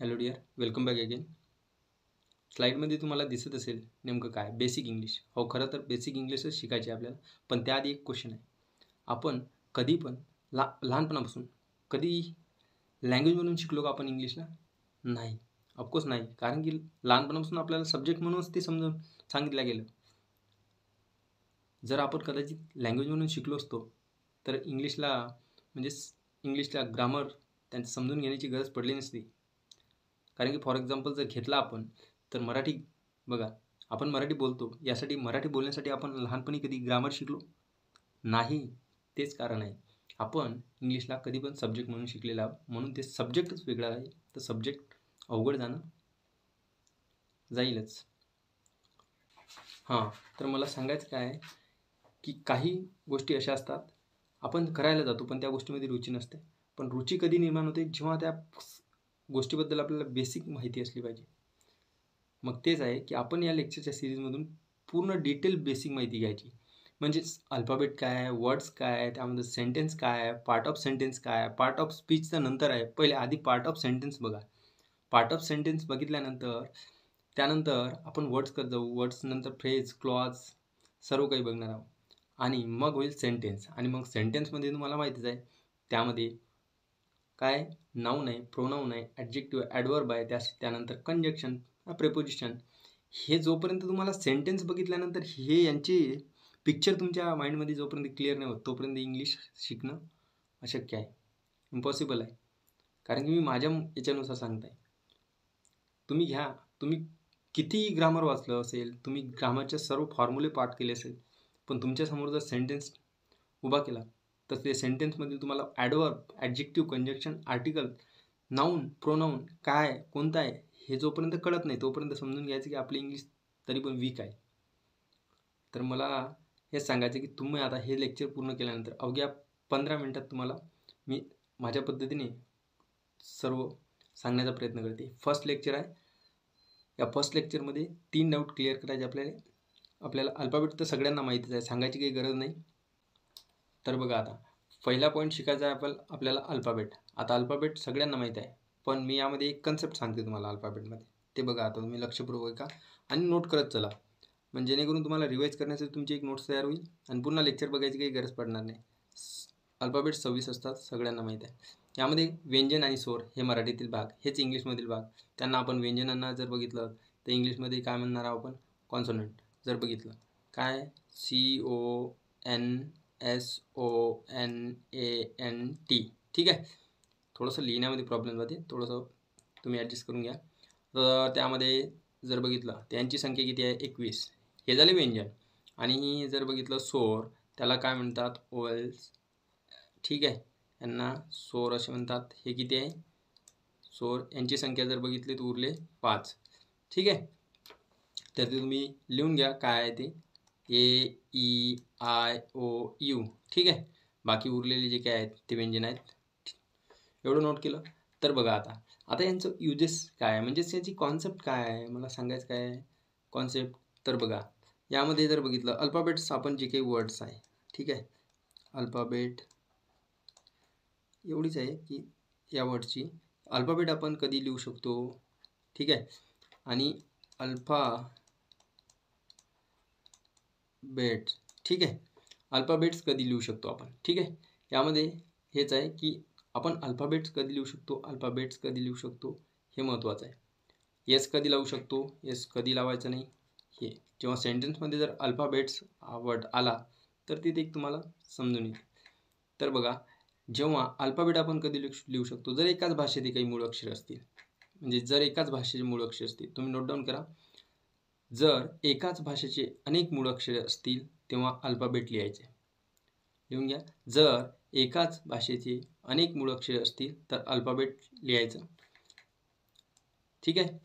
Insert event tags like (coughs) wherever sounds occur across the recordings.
Hello dear welcome back again स्लाईडमध्ये तुम्हाला दिसत असेल नेमकं काय? बेसिक इंग्लिश हो खरं तर बेसिक इंग्लिशच शिकायचे आहे आपल्याला. पण त्याआधी एक क्वेश्चन आहे. आपण कधी पण ला लहानपणापासून कधी लँग्वेज म्हणून शिकलो का आपण इंग्लिशला नाही. ऑफकोर्स नाही. कारण की लहानपणापासून आपल्याला सब्जेक्ट म्हणूनच ते समजून सांगितलं गेलं. जर आपण कदाचित लँग्वेज म्हणून शिकलो असतो तर इंग्लिशला म्हणजेच इंग्लिशला ग्रामर त्यांचं समजून घेण्याची गरज पडली नसती. कारण की फॉर एक्झाम्पल जर घेतला आपण तर मराठी बघा आपण मराठी बोलतो. यासाठी मराठी बोलण्यासाठी आपण लहानपणी कधी ग्रामर शिकलो? नाही. तेच कारण आहे. आपण इंग्लिशला कधी पण सब्जेक्ट म्हणून शिकलेला म्हणून ते सब्जेक्टच वेगळा आहे. तर सब्जेक्ट अवघड जाणं जाईलच. हां. तर मला सांगायचं काय आहे की काही गोष्टी अशा असतात. आपण करायला जातो पण त्या गोष्टीमध्ये रुची नसते. पण रुची कधी निर्माण होते? जेव्हा त्या गोष्टीबद्दल आपल्याला बेसिक माहिती असली पाहिजे. मग तेच आहे की आपण या लेक्चरच्या सिरीजमधून पूर्ण डिटेल बेसिक माहिती घ्यायची. म्हणजेच अल्फाबेट काय आहे वर्ड्स काय आहे त्यामध्ये सेंटेन्स काय आहे पार्ट ऑफ सेंटेन्स काय आहे पार्ट ऑफ स्पीचचा नंतर आहे. पहिले आधी पार्ट ऑफ सेंटेन्स बघा. पार्ट ऑफ सेंटेन्स बघितल्यानंतर त्यानंतर आपण वर्ड्सकडे जाऊ. वर्ड्स नंतर फ्रेज क्लॉज सर्व काही बघणार आहोत. आणि मग होईल सेंटेन्स आणि मग सेंटेन्समध्ये तुम्हाला माहितीच आहे त्यामध्ये काय नाऊन आहे प्रोनाऊन आहे ॲडजेक्टिव्ह ॲडवर्ब आहे त्या त्यानंतर कंजक्शन प्रेपोजिशन हे जोपर्यंत तुम्हाला सेंटेन्स बघितल्यानंतर हे यांचे पिक्चर तुमच्या माइंडमध्ये जोपर्यंत क्लिअर नाही होत तोपर्यंत इंग्लिश शिकणं अशक्य आहे. इम्पॉसिबल आहे. कारण की मी माझ्या याच्यानुसार सांगताय. तुम्ही घ्या तुम्ही किती ग्रामर वाचलं असेल तुम्ही ग्रामरचे सर्व फॉर्म्युले पाठ केले असेल पण तुमच्यासमोर जर सेंटेन्स उभा केला तर ते सेंटेन्समधील तुम्हाला adverb adjective conjunction article noun pronoun काय कोणता आहे हे जोपर्यंत कळत नाही तोपर्यंत समजून घ्यायचं की आपली इंग्लिश तरी पण वीक आहे. तर मला हेच सांगायचं की तुम्ही आता हे लेक्चर पूर्ण केल्यानंतर अवघ्या पंधरा मिनटात तुम्हाला मी माझ्या पद्धतीने सर्व सांगण्याचा प्रयत्न करते. फर्स्ट लेक्चर आहे. या फर्स्ट लेक्चरमध्ये तीन डाऊट क्लिअर करायचे आपल्याला. आपल्याला अल्फाबेट तर सगळ्यांना माहितीच आहे. सांगायची काही गरज नाही. तर बघा आता पहिला पॉईंट शिकायचा आहे आपण आपल्याला अल्फाबेट आता अल्फाबेट सगळ्यांना माहीत आहे पण मी यामध्ये एक कन्सेप्ट सांगते तुम्हाला अल्फाबेटमध्ये ते बघा आता तुम्ही लक्षपूर्वक का आणि नोट करत चला. म्हणजे जेणेकरून तुम्हाला रिवाईज करण्यासाठी तुमची एक नोट्स तयार होईल आणि पुन्हा लेक्चर बघायची काही गरज पडणार नाही. अल्फाबेट सव्वीस असतात सगळ्यांना माहीत आहे. यामध्ये व्यंजन आणि स्वर हे मराठीतील भाग हेच इंग्लिशमधील भाग. त्यांना आपण व्यंजनांना जर बघितलं तर इंग्लिशमध्ये काय म्हणणार आहोत आपण? कॉन्सोनंट जर बघितलं. काय? C O N S O N A N T ठीक आहे? थोडंसं लिहिण्यामध्ये प्रॉब्लेम जाते. थोडंसं तुम्ही ॲडजस्ट करून घ्या. तर त्यामध्ये जर बघितलं त्यांची संख्या किती आहे? एकवीस. हे झाले व्यंजन. आणि जर बघितलं सोर त्याला काय म्हणतात? ओएल्स. ठीक आहे? यांना सोर असे म्हणतात. हे किती आहे? सोर. यांची संख्या जर बघितली तर उरले पाच. ठीक आहे? तर ते तुम्ही लिहून घ्या काय आहे ते. A E I O U ठीक आहे? बाकी उरलेले जे काय आहेत ते व्यंजन आहेत. एवढं नोट केलं. तर बघा आता. आता यांचं युजेस काय? आहे म्हणजेच याची कॉन्सेप्ट काय? आहे मला सांगायचं काय? आहे कॉन्सेप्ट तर बघा. यामध्ये जर बघितलं अल्फाबेट्स आपण जे काही वर्ड्स आहे ठीक आहे? अल्फाबेट एवढीच आहे की या वर्डची अल्फाबेट आपण कधी लिहू शकतो? ठीक आहे? आणि अल्फा बेट. ठीक आहे? अल्फाबेट्स कधी लिहू शकतो आपण? ठीक आहे? यामध्ये हेच आहे की आपण अल्फाबेट्स कधी लिहू शकतो? अल्फाबेट्स कधी लिहू शकतो? हे महत्त्वाचं आहे. येस कधी लावू शकतो? येस कधी लावायचं नाही? हे. जेव्हा सेंटेन्समध्ये जर अल्फाबेट्स वर्ड आला तर तिथे एक तुम्हाला समजून येईल. तर बघा जेव्हा अल्फाबेट आपण कधी लिहू लिहू शकतो? जर एकाच भाषेत काही मूळ अक्षर असतील म्हणजे जर एकाच भाषेचे मूळ अक्षर असतील तुम्ही नोट डाऊन करा. जर एकाच भाषेचे अनेक मूळाक्षरे असतील तेव्हा अल्फाबेट लिहायचे. लिहून घ्या. जर एकाच भाषेचे अनेक मूळाक्षरे असतील तर अल्फाबेट लिहायचं. ठीक आहे?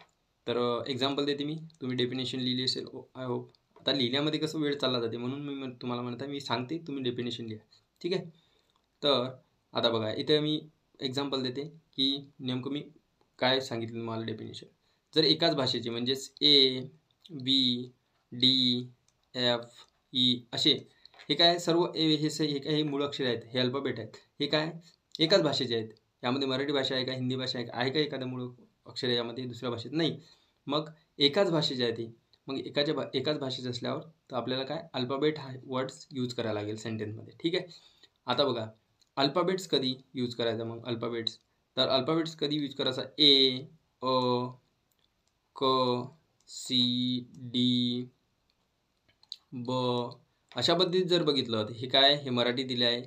तर एक्झाम्पल देते मी. तुम्ही डेफिनेशन लिहिली असेल आय होप आता लिहिण्यामध्ये कसं वेळ चालला जाते म्हणून मी तुम्हाला म्हणत आहे मी सांगते तुम्ही डेफिनेशन लिहा. ठीक आहे? तर आता बघा इथे मी एक्झाम्पल देते की नेमकं मी काय सांगितलं तुम्हाला डेफिनेशन जर एकाच भाषेचे म्हणजेच A B D F E असे. हे काय सर्व ए हे हे काय हे मूळ अक्षर आहेत. हे अल्फाबेट आहेत हे काय? एकाच भाषेचे आहेत. यामध्ये मराठी भाषा आहे का हिंदी भाषा आहे का? आहे का एखादा मूळ अक्षर यामध्ये दुसऱ्या भाषेत? नाही. मग एकाच भाषेचे आहे ते. मग एकाच्या भा एकाच भाषेचं असल्यावर तर आपल्याला काय? अल्फाबेट हा वर्ड्स यूज करायला लागेल सेंटेन्समध्ये. ठीक आहे? आता बघा. अल्फाबेट्स कधी यूज करायचा मग? अल्फाबेट्स. तर अल्फाबेट्स कधी यूज करायचा? ए अ क सी डी ब अशा पद्धतीत जर बघितलं तर हे काय? हे मराठी दिलं आहे.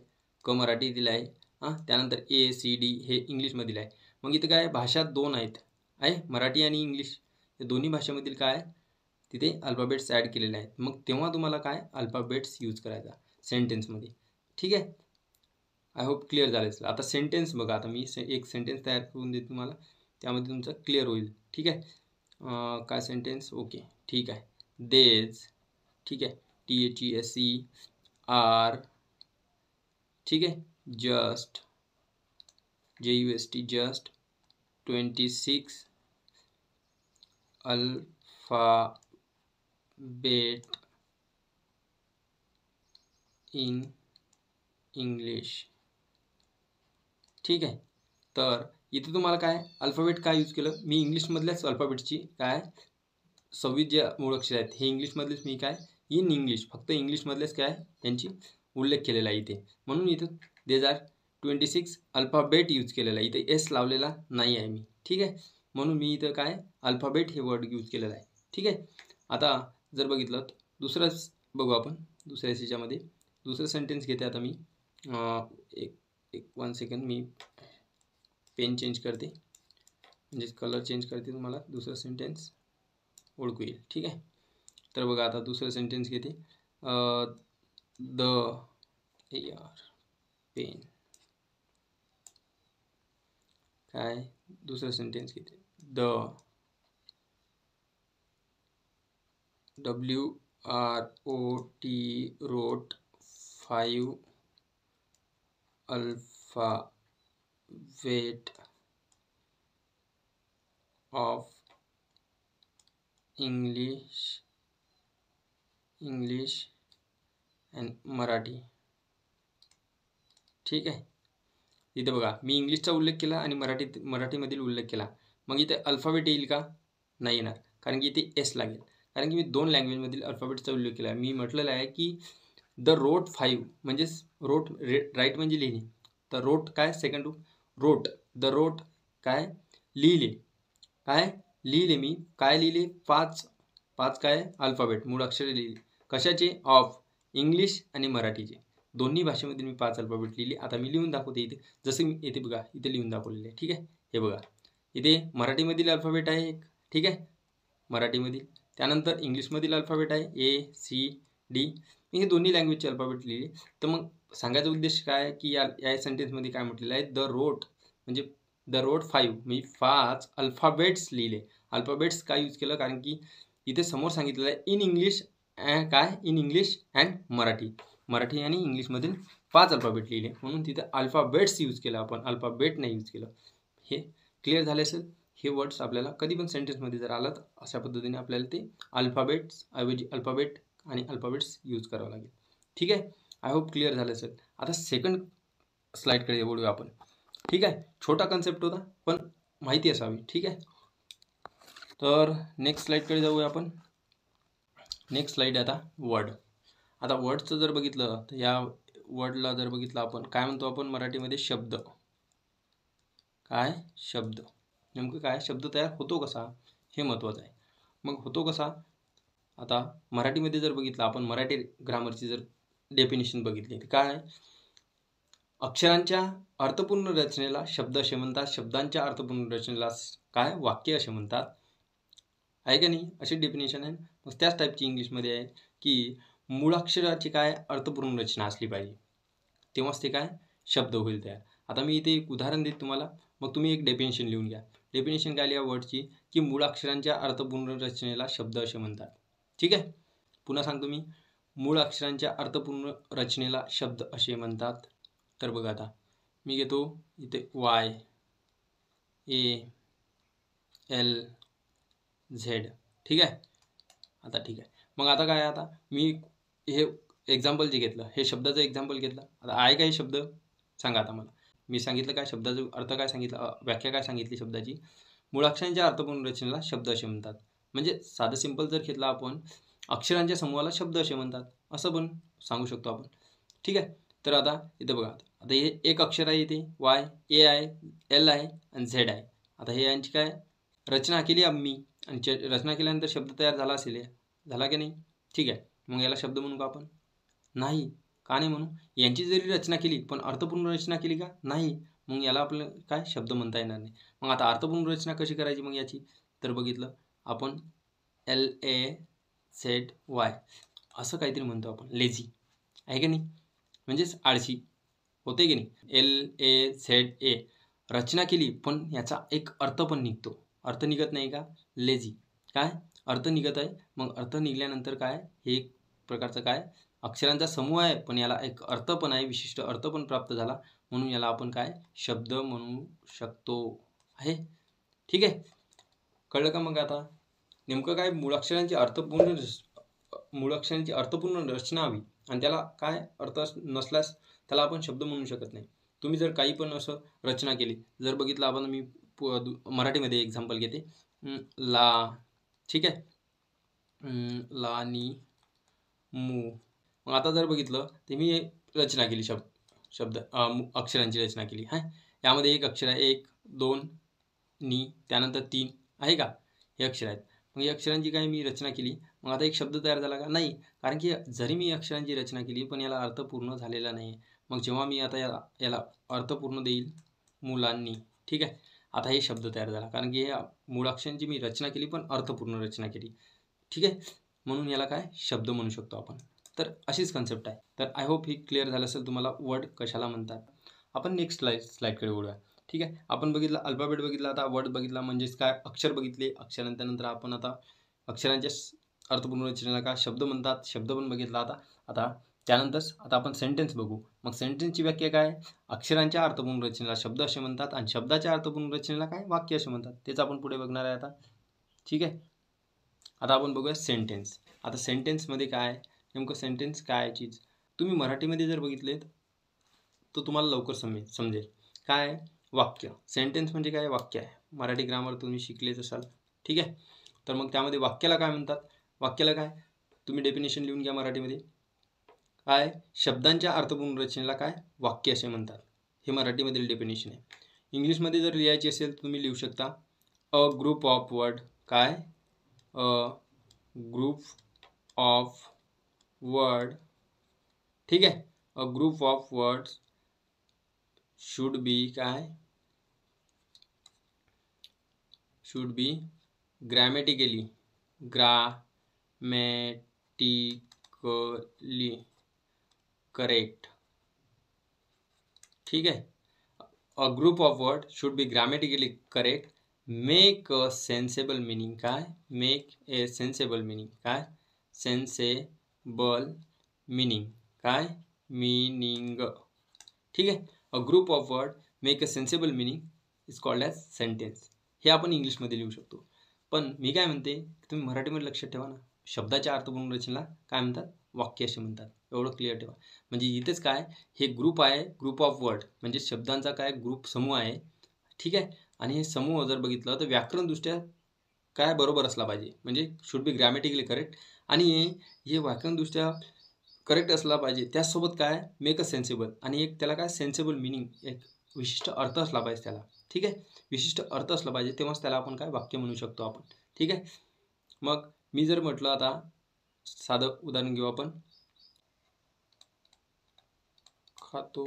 क मराठी दिलं आहे. हां त्यानंतर ए सी डी हे इंग्लिशमध्ये आहे. मग इथं काय? भाषा दोन आहेत. आहे? मराठी आणि इंग्लिश या दोन्ही भाषेमधील काय? तिथे अल्फाबेट्स ॲड केलेले आहेत. मग तेव्हा तुम्हाला काय? अल्फाबेट्स यूज करायचा. सेंटेन्समध्ये ठीक आहे? आय होप क्लिअर झालं असेल. आता सेंटेन्स बघा. आता मी से एक सेंटेन्स तयार करून देतो तुम्हाला. त्यामध्ये तुमचं क्लिअर होईल. ठीक आहे? काय सेंटेन्स ओके ठीक है देज ठीक है T H E S E R ठीक है just J U S T just twenty six alphabet in English ठीक है तर इथे तुम्हाला काय? अल्फाबेट काय यूज केलं? मी इंग्लिशमधल्याच अल्फाबेटची काय? सव्वीस जे मूळअक्षर आहेत. हे इंग्लिशमधलेच मी काय? इन इंग्लिश फक्त इंग्लिशमधलेच काय? यांची उल्लेख केलेला आहे इथे. म्हणून इथं these are twenty six alphabet use केलेला आहे. इथे एस लावलेला नाही आहे मी. ठीक आहे? म्हणून मी इथं काय? अल्फाबेट हे वर्ड यूज केलेलं आहे. ठीक आहे? आता जर बघितलं दुसरंच बघू आपण. दुसऱ्या याच्यामध्ये दुसरं सेंटेन्स घेते आता मी. एक एक वन सेकंड मी पेन चेंज करते कलर चेंज करते तुम्हाला दुसरं सेंटेन्स ओळखू येईल ठीक आहे तर बघा आता दुसरं सेंटेन्स घेते द यार पेन। काय दुसरं सेंटेन्स घेते the W R O T wrote five alphabet of English English and Marathi. ठीक आहे? इथं बघा मी इंग्लिशचा उल्लेख केला आणि मराठीत मराठीमधील उल्लेख केला. मग इथे अल्फाबेट येईल का? नाही येणार. कारण की इथे एस लागेल. कारण की मी दोन लँग्वेजमधील अल्फाबेटचा उल्लेख केला. मी म्हटलेलं आहे की द रोट फाईव्ह म्हणजेच रोट रे राईट म्हणजे लिहिणे. तर रोट काय? सेकंड रूप रोट द रोट काय? लिहिले. काय? लिहिले मी. काय लिहिले? पाच. पाच काय? अल्फाबेट. मूळ अक्षरे लिहिले. कशाचे? ऑफ. इंग्लिश आणि मराठीचे. दोन्ही भाषेमध्ये मी पाच अल्फाबेट लिहिली. आता मी लिहून दाखवते इथे. जसं मी येते बघा इथे लिहून दाखवलेले आहे. ठीक आहे? हे बघा. इथे मराठीमधील अल्फाबेट आहे एक. ठीक आहे? मराठीमधील. त्यानंतर इंग्लिशमधील अल्फाबेट आहे ए सी डी. मी हे दोन्ही लँग्वेजचे अल्फाबेट लिहिले. तर मग सांगायचा उद्देश काय की या या सेंटेन्समध्ये काय म्हटलेलं आहे? द रोट म्हणजे द रोट फाईव्ह मी पाच अल्फाबेट्स लिहिले. अल्फाबेट्स काय यूज केलं? कारण की इथे समोर सांगितलेलं आहे इन इंग्लिश काय? In English and Marathi. Marathi आणि इंग्लिशमधील पाच अल्फाबेट लिहिले. म्हणून तिथे अल्फाबेट्स यूज केलं आपण. अल्फाबेट नाही यूज केलं. हे क्लिअर झाले असेल? हे वर्ड्स आपल्याला कधी पण सेंटेन्समध्ये जर आलं तर अशा पद्धतीने आपल्याला ते अल्फाबेट्स ऐवजी अल्फाबेट आणि अल्फाबेट्स यूज करावं लागेल. ठीक आहे? आय होप क्लिअर झालं असेल आता सेकंड स्लाईडकडे बोलूया आपण. ठीक आहे? छोटा कन्सेप्ट होता पण माहिती असावी. ठीक आहे? तर नेक्स्ट स्लाईडकडे जाऊया आपण. नेक्स्ट स्लाईड आता वर्ड आता वर्डचं जर बघितलं तर या वर्डला जर बघितलं आपण काय म्हणतो आपण मराठीमध्ये? शब्द. काय? शब्द. नेमकं काय? शब्द तयार होतो कसा? हे महत्त्वाचं आहे. मग होतो कसा? आता मराठीमध्ये जर बघितलं आपण मराठी ग्रामरची जर डेफिनेशन बघितली. तर काय अक्षरांच्या अर्थपूर्ण रचनेला शब्द असे म्हणतात. शब्दांच्या अर्थपूर्ण रचनेला काय? वाक्य असे म्हणतात. आहे का नाही? अशी डेफिनेशन आहे. मग त्याच टाईपची इंग्लिशमध्ये आहे की मूळाक्षराची काय? अर्थपूर्ण रचना असली पाहिजे. तेव्हाच ते काय? शब्द होईल तयार. आता मी इथे एक उदाहरण देत तुम्हाला. मग तुम्ही एक डेफिनेशन लिहून घ्या. डेफिनेशन काय लिहा वर्डची की मूळाक्षरांच्या अर्थपूर्ण रचनेला शब्द असे म्हणतात. ठीक आहे? पुन्हा सांगतो मी. मूळ अक्षरांच्या अर्थपूर्ण रचनेला शब्द असे म्हणतात. तर बघा आता. मी घेतो इथे वाय ए एल झेड ठीक आहे? आता ठीक आहे. मग आता काय आता? मी हे एक्झाम्पल जे घेतलं हे शब्दाचं एक्झाम्पल घेतलं. आता आहे काय हे शब्द? सांगा आता मला. मी सांगितलं काय शब्दाचं अर्थ काय सांगितलं? व्याख्या काय सांगितली शब्दाची? मुळाक्षरांच्या अर्थपूर्ण रचनेला शब्द असे म्हणतात. म्हणजे साधं सिंपल जर घेतला आपण अक्षरांच्या समूहाला शब्द असे म्हणतात. असं पण सांगू शकतो आपण. ठीक आहे? तर आता इथं बघा. आता हे एक अक्षर आहे इथे. वाय ए आहे एल आहे आणि झेड आहे. आता हे यांची काय? रचना केली आम्ही. आणि रचना केल्यानंतर शब्द तयार झाला असेल झाला की नाही? ठीक आहे. मग याला शब्द म्हणू का आपण? नाही. का नाही म्हणू? यांची जरी रचना केली पण अर्थपूर्ण रचना केली का? नाही. मग याला आपलं काय? शब्द म्हणता येणार नाही. मग आता अर्थपूर्ण रचना कशी करायची मग याची? तर बघितलं. आपण एल ए झेड वाय असं काहीतरी म्हणतो आपण. लेझी. आहे की नाही? म्हणजेच आळशी. होते की नाही? L A Z A. रचना केली पण याचा एक अर्थ पण निघतो. अर्थ निघत नाही का? लेझी. काय? अर्थ निघत आहे. मग अर्थ निघल्यानंतर काय? हे एक प्रकारचं काय? अक्षरांचा समूह आहे पण याला एक अर्थ पण आहे विशिष्ट अर्थ पण प्राप्त झाला. म्हणून याला आपण काय? शब्द म्हणू शकतो. आहे? ठीक आहे? कळलं का मग आता? नेमकं काय मूळाक्षरांची अर्थपूर्ण मूळाक्षरांची अर्थपूर्ण रचना हवी. आणि त्याला काय अर्थ नसल्यास त्याला आपण शब्द म्हणू शकत नाही. तुम्ही जर काही पण असं रचना केली जर बघितलं आपण मी मराठीमध्ये एक्झाम्पल घेते. ला ठीक आहे? ला नी मू. मग आता जर बघितलं ते मी रचना केली शब्द शब्द अक्षरांची रचना केली. हां यामध्ये एक अक्षर आहे एक दोन नी त्यानंतर तीन. आहे का? हे अक्षर आहेत. मग या अक्षरांची काय मी रचना केली? मग आता एक शब्द तयार झाला का? नाही. कारण की जरी मी अक्षरांची रचना केली पण याला अर्थ पूर्ण झालेला नाही. मग जेव्हा मी आता याला याला अर्थ पूर्ण देईल मुलांनी ठीक आहे? आता हे शब्द तयार झाला. कारण की या मूळाक्षरांची मी रचना केली पण अर्थपूर्ण रचना केली. ठीक आहे? म्हणून याला काय? शब्द म्हणू शकतो आपण. तर अशीच कन्सेप्ट आहे. तर आय होप ही क्लिअर झालं असेल. तुम्हाला वर्ड कशाला म्हणतात? आपण नेक्स्ट स्लाईड स्लाईडकडे बोलूया ठीक आहे. आपण बघितलं अल्फाबेट बघितला आता वर्ड बघितला म्हणजेच काय? अक्षर बघितले अक्षरांच्या नंतर आपण आता अक्षरांच्या अर्थपूर्ण रचनेला काय शब्द म्हणतात शब्द पण बघितला आता. आता त्यानंतर आता आपण सेंटेन्स बघू. मग सेंटेन्सची व्याख्या काय? अक्षरांच्या अर्थपूर्ण रचनेला शब्द असे म्हणतात आणि शब्दाच्या अर्थपूर्ण रचनेला काय? वाक्य असे म्हणतात. तेच आपण पुढे बघणार आहे आता. ठीक आहे? आता आपण बघूया सेंटेन्स आता सेंटेन्समध्ये काय? नेमकं सेंटेन्स काय चीज? तुम्ही मराठीमध्ये जर बघितलेत तर तुम्हाला लवकर समजेल. समजेल. काय? वाक्य. सेंटेन्स म्हणजे काय? वाक्य आहे. मराठी ग्रामर तुम्ही शिकलेच असाल. ठीक आहे? तर मग त्यामध्ये वाक्याला काय म्हणतात? वाक्याला काय? तुम्ही डेफिनेशन लिहून घ्या मराठीमध्ये. काय? शब्दांच्या अर्थपूर्ण रचनेला काय? वाक्य असे म्हणतात. हे मराठीमधील डेफिनेशन आहे. इंग्लिशमध्ये जर लिहायची असेल तर तुम्ही लिहू शकता. अ ग्रुप ऑफ वर्ड काय? अ ग्रुप ऑफ वर्ड ठीक आहे? A group of words should be काय? Should be grammatically grammatically correct ठीक आहे a group of word should be grammatically correct make a sensible meaning काय make a sensible meaning काय sensible meaning काय meaning ठीक आहे a group of word make a sensible meaning is called as sentence हे आपण इंग्लिशमध्ये लिहू शकतो. पण मी काय म्हणते तुम्ही मराठीमध्ये लक्षात ठेवा ना. शब्दाच्या अर्थपूर्ण रचनेला काय म्हणतात? वाक्य असे म्हणतात. एवढं क्लिअर ठेवा. म्हणजे इथेच काय? हे ग्रुप आहे ग्रुप ऑफ वर्ड म्हणजे शब्दांचा काय? ग्रुप समूह आहे. ठीक आहे? आणि हे समूह जर बघितलं तर व्याकरणदृष्ट्या काय बरोबर असला पाहिजे? म्हणजे शुड बी ग्रॅमॅटिकली करेक्ट आणि हे व्याकरणदृष्ट्या करेक्ट असला पाहिजे. त्याचसोबत काय? मेक अ सेन्सेबल आणि एक त्याला काय? सेन्सेबल मिनिंग एक विशिष्ट अर्थ असला पाहिजे त्याला. ठीक आहे? विशिष्ट अर्थ असला पाहिजे तेव्हाच त्याला आपण काय वाक्य म्हणू शकतो आपण. ठीक आहे? मग मी जर म्हटलं आता साधं उदाहरण घेऊ आपण. खातो.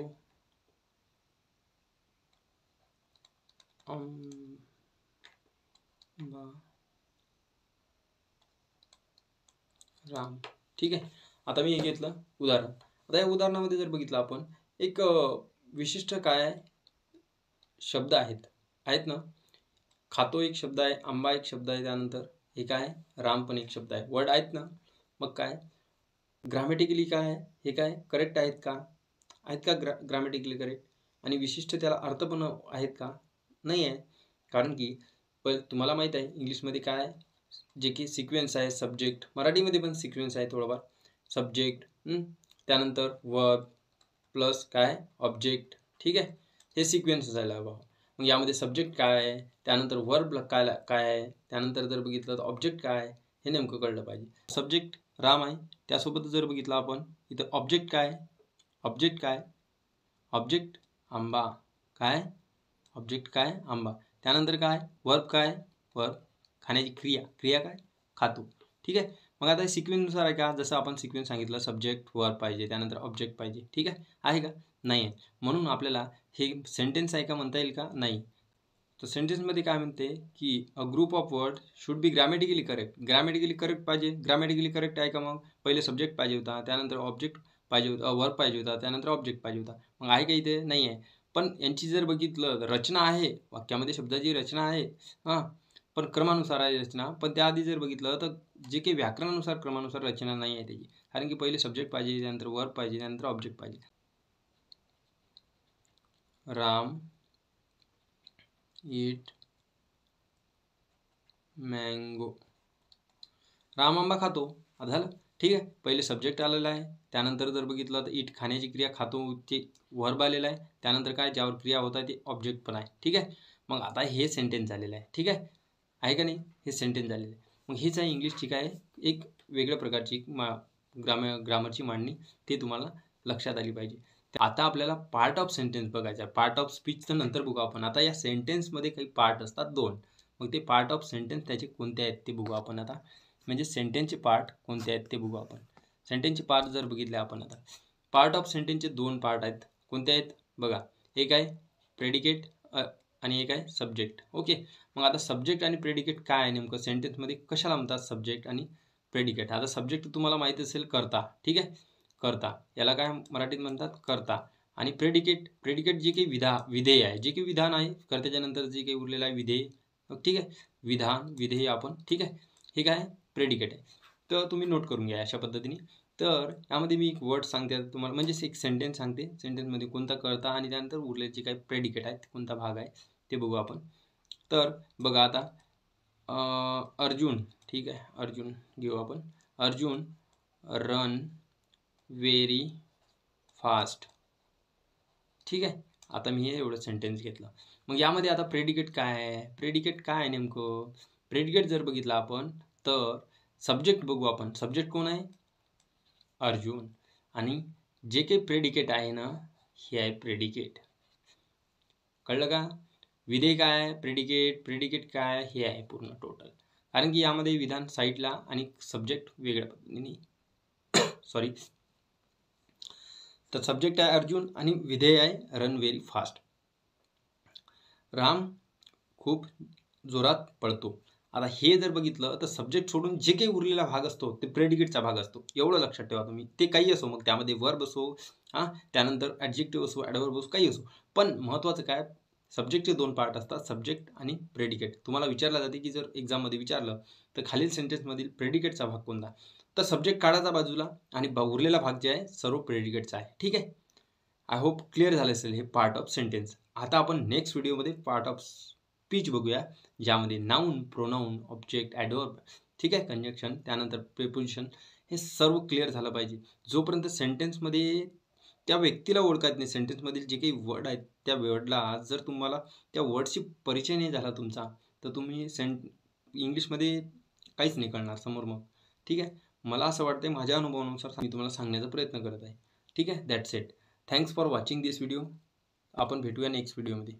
राम. ठीक आहे? आता मी हे घेतलं उदाहरण. आता या उदाहरणामध्ये जर बघितलं आपण एक विशिष्ट काय शब्द आहेत. आहेत ना? खातो एक शब्द आहे आंबा एक शब्द आहे त्यानंतर. हे काय राम पण एक शब्द आहे. वर्ड आहेत ना? मग काय? ग्रामॅटिकली काय आहे? हे काय? करेक्ट आहेत का? आहेत का ग्रा ग्रामॅटिकली करेक्ट आणि विशिष्ट त्याला अर्थ पण आहेत का? नाही आहे. कारण की पण तुम्हाला माहीत आहे इंग्लिशमध्ये काय जे की सिक्वेन्स आहे सब्जेक्ट मराठीमध्ये पण सिक्वेन्स आहे थोडंफार. सब्जेक्ट त्यानंतर वर्ब प्लस काय? ऑब्जेक्ट ठीक आहे? हे सिक्वेन्स असायला हवा. मग यामध्ये सब्जेक्ट काय आहे? त्यानंतर वर्ब काय काय आहे? त्यानंतर जर बघितलं तर ऑब्जेक्ट काय आहे? हे नेमकं कळलं पाहिजे. सब्जेक्ट राम आहे. त्यासोबत जर बघितलं आपण इथं ऑब्जेक्ट काय ऑब्जेक्ट काय ऑब्जेक्ट आंबा. काय? ऑब्जेक्ट काय? आंबा. त्यानंतर काय? वर्ब काय? वर्ब खाण्याची क्रिया. क्रिया काय? खातो. ठीक आहे? मग आता सिक्वेन्सनुसार आहे का जसं आपण सिक्वेन्स सांगितलं सब्जेक्ट वर्ब पाहिजे. त्यानंतर ऑब्जेक्ट पाहिजे. ठीक आहे? आहे का? नाही आहे म्हणून आपल्याला हे सेंटेन्स आहे का म्हणता येईल का? नाही. तर सेंटेन्समध्ये काय म्हणते की a group of word should be grammatically correct grammatically correct पाहिजे. ग्रॅमॅटिकली करेक्ट आहे का मग? पहिले सब्जेक्ट पाहिजे होता त्यानंतर ऑब्जेक्ट पाहिजे होता वर्क पाहिजे होता त्यानंतर ऑब्जेक्ट पाहिजे होता. मग आहे का इथे? नाही आहे पण यांची जर बघितलं रचना आहे. वाक्यामध्ये शब्दाची रचना आहे. हां. पण क्रमानुसार आहे रचना. पण त्याआधी जर बघितलं तर जे काही व्याकरणानुसार क्रमानुसार रचना नाही आहे त्याची. कारण की पहिले सब्जेक्ट पाहिजे त्यानंतर वर्क पाहिजे त्यानंतर ऑब्जेक्ट पाहिजे. राम ईट मँगो राम आंबा खातो. झालं. ठीक आहे. पहिले सब्जेक्ट आलेला आहे. त्यानंतर जर बघितलं तर इट खाण्याची क्रिया खातो ते वर्ब आलेलं आहे. त्यानंतर काय? ज्यावर क्रिया होत आहे ते ऑब्जेक्ट पण आहे. ठीक आहे? मग आता हे सेंटेन्स झालेलं आहे. ठीक आहे? आहे का नाही? हे सेंटेन्स झालेलं आहे. मग हेच आहे इंग्लिश ठीक आहे. एक वेगळ्या प्रकारची मा ग्राम ग्रामरची मांडणी ते तुम्हाला लक्षात आली पाहिजे. आता आपल्याला पार्ट ऑफ सेंटेन्स बघायचा आहे. पार्ट ऑफ स्पीच तर नंतर बघू आपण. आता या सेंटेन्समध्ये काही पार्ट असतात दोन. मग ते पार्ट ऑफ सेंटेन्स त्याचे कोणते आहेत ते बघू आपण आता. म्हणजे सेंटेन्सचे पार्ट कोणते आहेत ते बघू आपण. सेंटेन्सचे पार्ट जर बघितले आपण आता. पार्ट ऑफ सेंटेन्सचे दोन पार्ट आहेत. कोणते आहेत? बघा. एक आहे प्रेडिकेट आणि एक आहे सब्जेक्ट ओके मग आता सब्जेक्ट आणि प्रेडिकेट काय आहे नेमकं? सेंटेन्समध्ये कशाला म्हणतात सब्जेक्ट आणि प्रेडिकेट आता सब्जेक्ट तुम्हाला माहीत असेल करता. ठीक आहे? करता. याला काय मराठीत म्हणतात? करता. आणि प्रेडिकेट प्रेडिकेट जे काही विधा विधेय आहे जे काही विधान आहे कर्त्याच्या नंतर जे काही उरलेलं आहे विधेय ठीक आहे? विधान विधेय आपण ठीक आहे? हे काय प्रेडिकेट आहे. तर तुम्ही नोट करून घ्या अशा पद्धतीने. तर यामध्ये मी एक वर्ड सांगते तुम्हाला म्हणजेच एक सेंटेन्स सांगते. सेंटेन्समध्ये कोणता करता आणि त्यानंतर उरले जे काही प्रेडिकेट आहेत कोणता भाग आहे ते बघू आपण. तर बघा आता अर्जुन ठीक आहे? अर्जुन घेऊ आपण. अर्जुन रन व्हेरी फास्ट ठीक आहे? आता मी हे एवढं सेंटेन्स घेतलं. मग यामध्ये आता प्रेडिकेट काय आहे? प्रेडिकेट काय आहे नेमकं? प्रेडिकेट जर बघितलं आपण तर सब्जेक्ट बघू आपण. सब्जेक्ट कोण आहे? अर्जुन. आणि जे काही प्रेडिकेट आहे ना हे आहे प्रेडिकेट कळलं का? विधेय काय आहे? प्रेडिकेट प्रेडिकेट काय? हे आहे पूर्ण टोटल कारण की यामध्ये विधान साईडला आणि सब्जेक्ट वेगळ्या पद्धतीने. (coughs) सॉरी तर सब्जेक्ट आहे अर्जुन आणि विधेय आहे रन व्हेरी फास्ट राम खूप जोरात पळतो. आता हे जर बघितलं तर सब्जेक्ट सोडून जे काही उरलेला भाग असतो ते प्रेडिकेटचा भाग असतो. एवढं लक्षात ठेवा तुम्ही. ते काही असो मग त्यामध्ये वर्ब असो हां त्यानंतर ॲडजेक्टिव्ह असो ॲडवर्ब असो काही असो. पण महत्त्वाचं काय? सब्जेक्टचे दोन पार्ट असतात सब्जेक्ट आणि प्रेडिकेट तुम्हाला विचारलं जाते की जर एक्झाममध्ये विचारलं तर खालील सेंटेन्समधील प्रेडिकेटचा भाग कोणता? तर सब्जेक्ट काढायचा बाजूला आणि उरलेला भाग जे आहे सर्व प्रेडिकेटचा आहे. ठीक आहे? आय होप क्लिअर झालं असेल हे पार्ट ऑफ सेंटेन्स आता आपण नेक्स्ट व्हिडिओमध्ये पार्ट ऑफ स्पीच बघूया ज्यामध्ये नाऊन प्रोनाऊन ऑब्जेक्ट ॲडवर्ब ठीक आहे? कंजक्शन त्यानंतर प्रिपोजिशन हे सर्व क्लिअर झालं पाहिजे. जोपर्यंत सेंटेन्समध्ये त्या व्यक्तीला ओळखत नाही सेंटेन्समधील जे काही वर्ड आहेत त्या वर्डला जर तुम्हाला त्या वर्डशी परिचय नाही झाला तुमचा तर तुम्ही सेंट इंग्लिशमध्ये काहीच नाही कळणार समोर मग. ठीक आहे? मला असं वाटतं माझ्या अनुभवानुसार मी तुम्हाला सांगण्याचा प्रयत्न करत आहे. ठीक आहे? That's it thanks for watching this video आपण भेटूया नेक्स्ट व्हिडिओमध्ये